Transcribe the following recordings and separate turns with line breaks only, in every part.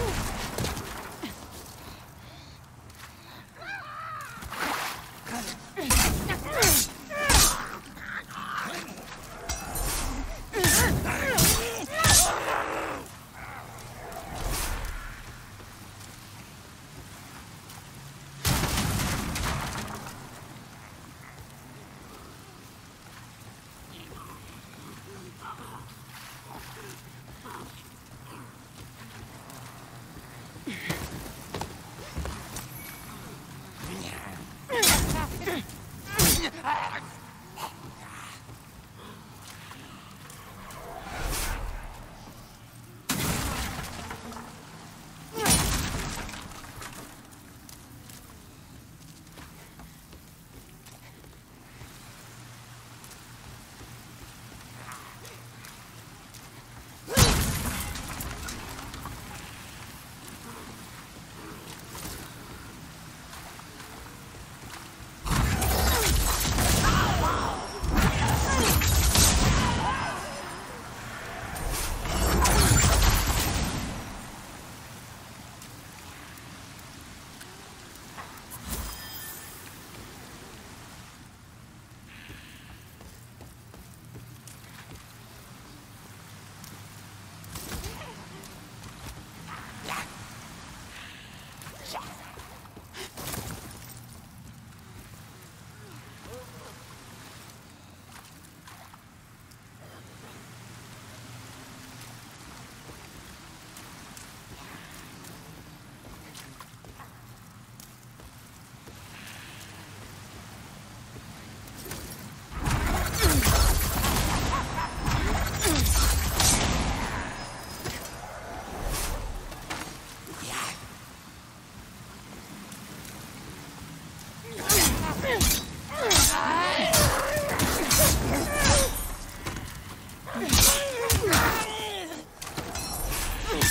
Woo!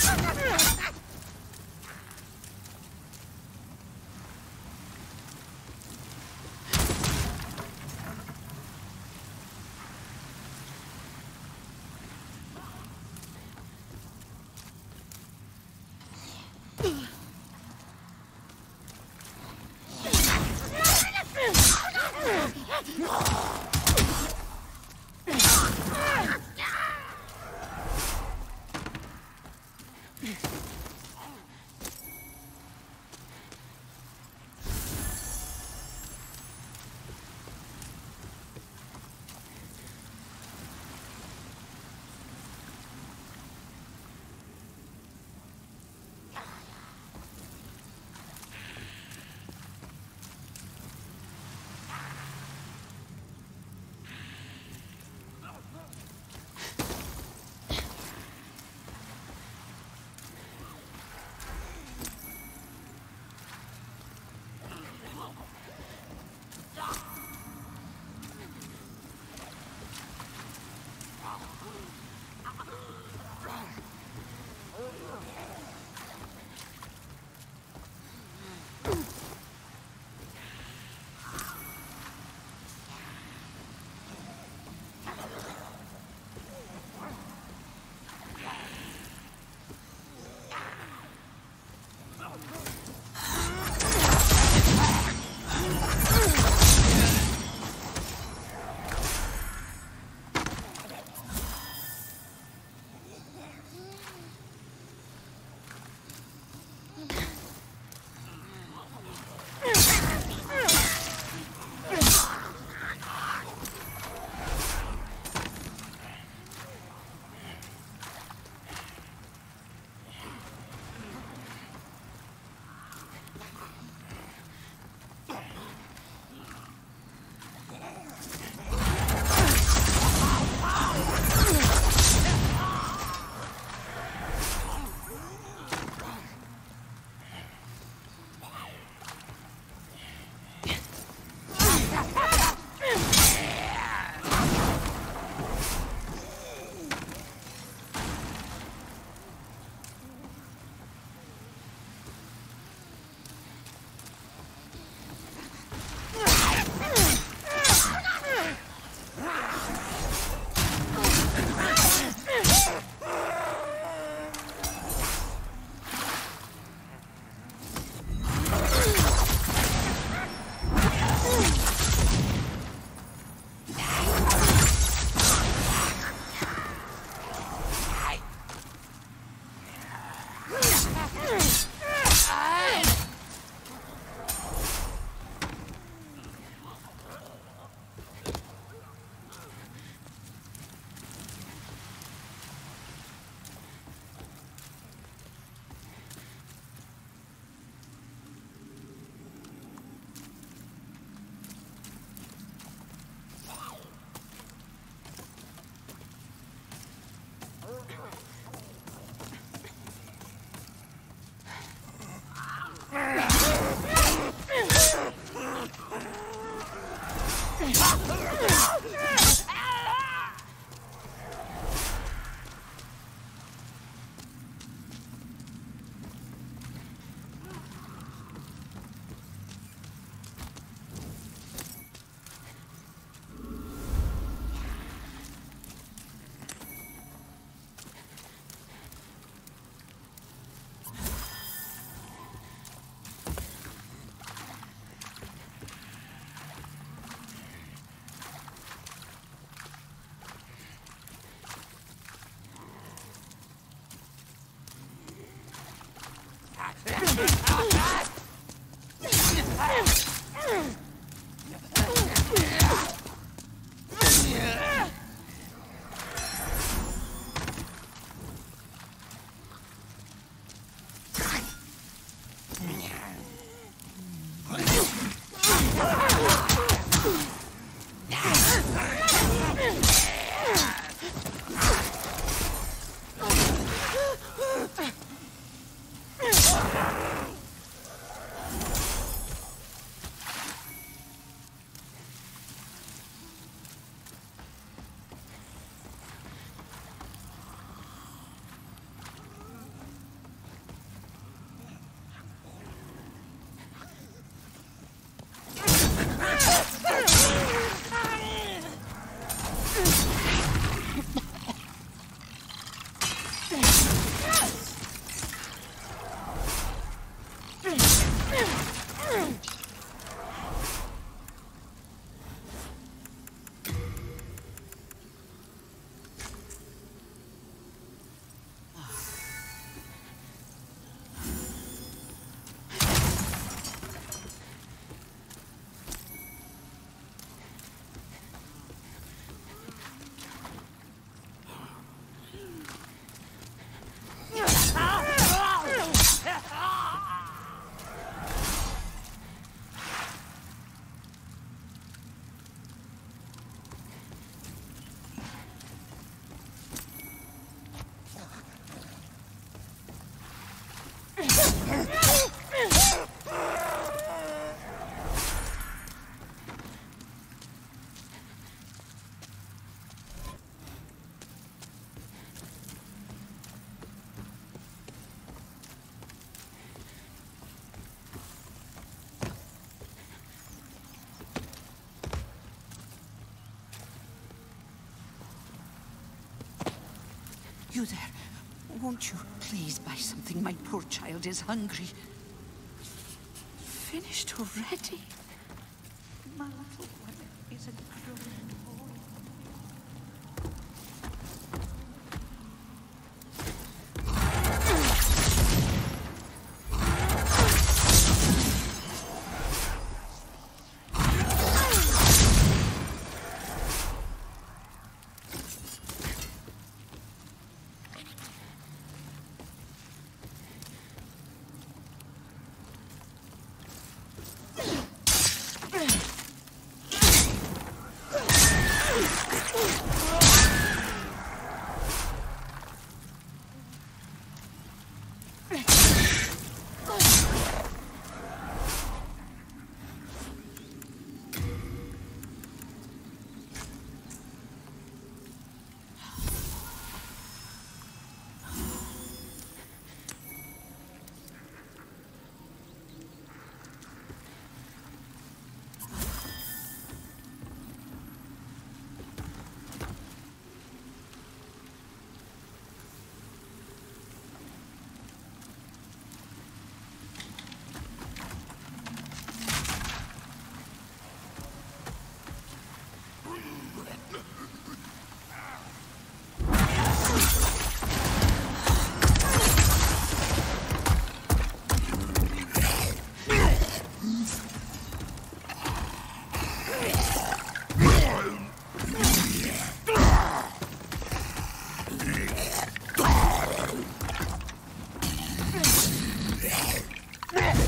Yes! Ah! You there. Won't you please buy something? My poor child is hungry. Finished already? Yeah.